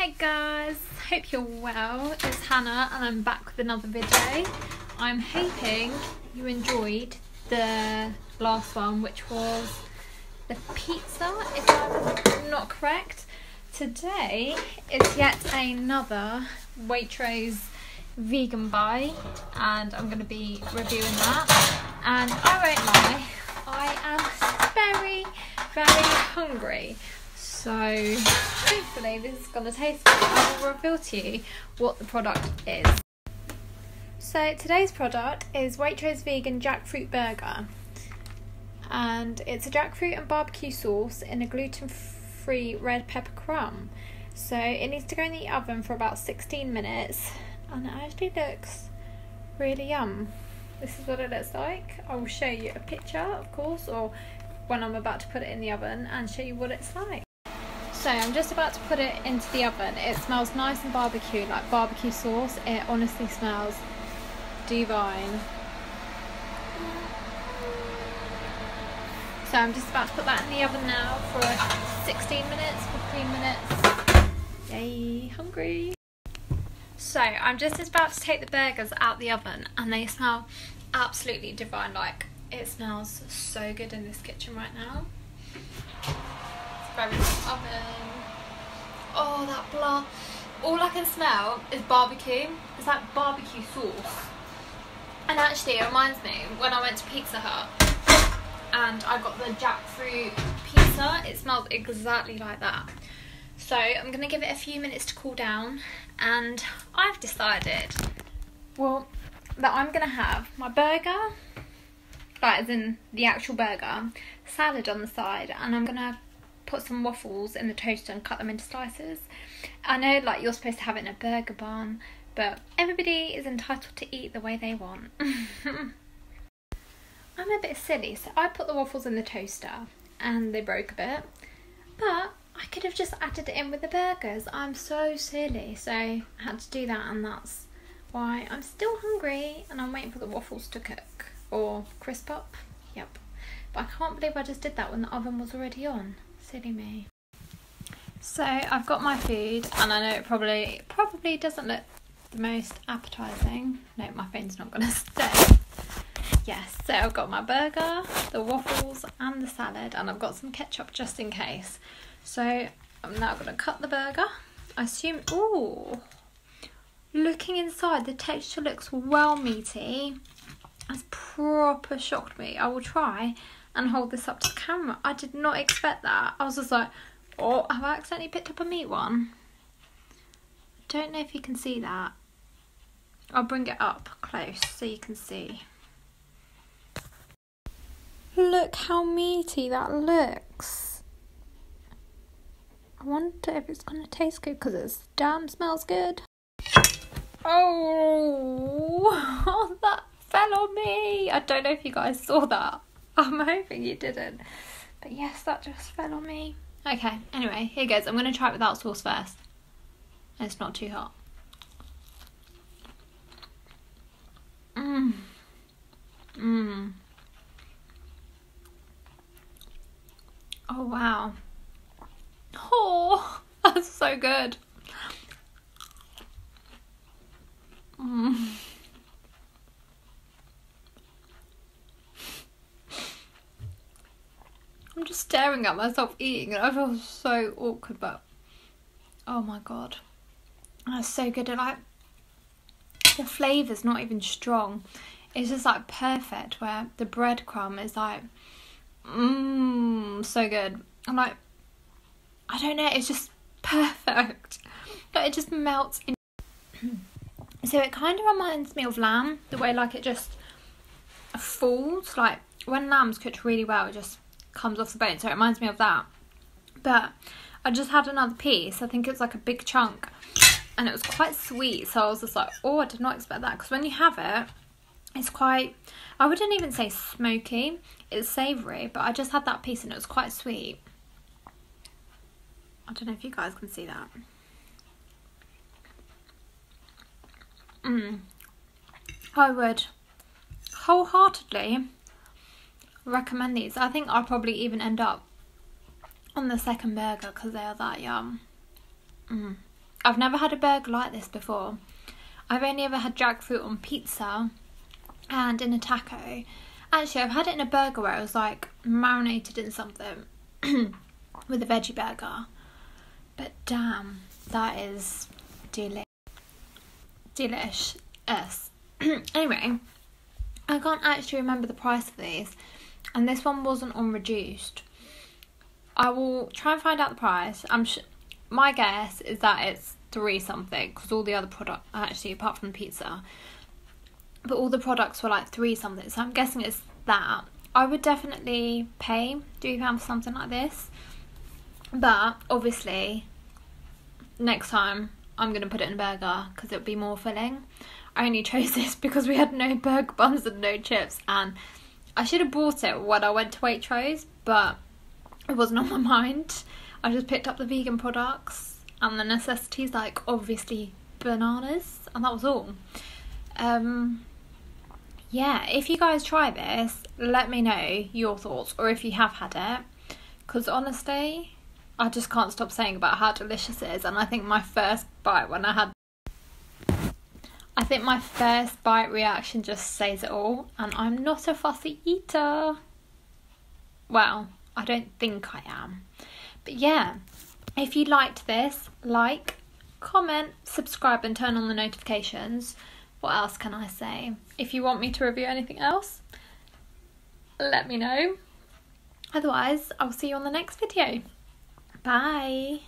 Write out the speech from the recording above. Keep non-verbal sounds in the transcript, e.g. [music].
Hey guys, hope you're well. It's Hannah and I'm back with another video. I'm hoping you enjoyed the last one, which was the pizza, if I'm not correct. Today is yet another Waitrose vegan buy and I'm going to be reviewing that. And I won't lie, I am very, very hungry. So hopefully this is going to taste good. I will reveal to you what the product is. So today's product is Waitrose Vegan Jackfruit Burger. And it's a jackfruit and barbecue sauce in a gluten-free red pepper crumb. So it needs to go in the oven for about 16 minutes and it actually looks really yum. This is what it looks like. I will show you a picture of course or when I'm about to put it in the oven and show you what it's like. So I'm just about to put it into the oven. It smells nice and barbecue, like barbecue sauce. It honestly smells divine. So I'm just about to put that in the oven now for 16 minutes, 15 minutes. Yay, hungry. So I'm just about to take the burgers out the oven and they smell absolutely divine. Like it smells so good in this kitchen right now very hot oven. Oh, that blah. All I can smell is barbecue. It's like barbecue sauce. And actually, it reminds me when I went to Pizza Hut and I got the jackfruit pizza. It smells exactly like that. So I'm going to give it a few minutes to cool down and I've decided, well, that I'm going to have my burger, like as in the actual burger, salad on the side and I'm going to put some waffles in the toaster and cut them into slices. I know like you're supposed to have it in a burger bun, but everybody is entitled to eat the way they want. [laughs] I'm a bit silly, so I put the waffles in the toaster and they broke a bit. But I could have just added it in with the burgers. I'm so silly, so I had to do that and that's why I'm still hungry and I'm waiting for the waffles to cook or crisp up. Yep. But I can't believe I just did that when the oven was already on. Silly me. So I've got my food and I know it probably probably doesn't look the most appetizing. No, my phone's not gonna [laughs] stay. Yes, so I've got my burger, the waffles and the salad and I've got some ketchup just in case. So I'm now gonna cut the burger. I assume ooh looking inside the texture looks well meaty. That's proper shocked me. I will try and hold this up to the camera. I did not expect that. I was just like, oh, have I accidentally picked up a meat one? I don't know if you can see that. I'll bring it up close so you can see. Look how meaty that looks. I wonder if it's going to taste good because it damn smells good. Oh, [laughs] that fell on me. I don't know if you guys saw that. I'm hoping you didn't. But yes, that just fell on me. Okay, anyway, here goes. I'm going to try it without sauce first. It's not too hot. Mmm. Mmm. Oh, wow. Oh, [laughs] that's so good. Mmm. I'm just staring at myself eating and I feel so awkward but oh my god. That's so good and like the flavour's not even strong. It's just like perfect where the breadcrumb is like mmm so good. I'm like I don't know, it's just [laughs] perfect. But it just melts in [clears throat] so it kind of reminds me of lamb, the way like it just falls, like when lamb's cooked really well, it just comes off the bone. So it reminds me of that. But I just had another piece. I think it's like a big chunk. And it was quite sweet. So I was just like, oh, I did not expect that. Because when you have it, it's quite, I wouldn't even say smoky. It's savoury. But I just had that piece and it was quite sweet. I don't know if you guys can see that. Mm. I would wholeheartedly recommend these. I think I'll probably even end up on the second burger because they are that yum. Mm. I've never had a burger like this before. I've only ever had jackfruit on pizza and in a taco. Actually, I've had it in a burger where it was like marinated in something [clears throat] with a veggie burger. But damn, that is delish. Delish. [clears throat] anyway, I can't actually remember the price of these, and this one wasn't on reduced. I will try and find out the price. I'm sh- my guess is that it's three something because all the other products actually apart from pizza, but all the products were like three something. So I'm guessing it's that. I would definitely pay three pounds for something like this, but obviously next time I'm gonna put it in a burger because it'll be more filling. I only [laughs] chose this because we had no burger buns and no chips, and I should have bought it when I went to Waitrose, but it wasn't on my [laughs] mind. I just picked up the vegan products and the necessities, like obviously bananas, and that was all. Um, yeah, if you guys try this, let me know your thoughts, or if you have had it, because honestly, I just can't stop saying about how delicious it is. And I think my first bite when I had think my first bite reaction just says it all, and I'm not a fussy eater. Well, I don't think I am. But yeah, if you liked this, like, comment, subscribe, and turn on the notifications. What else can I say? If you want me to review anything else, let me know. Otherwise, I'll see you on the next video. Bye.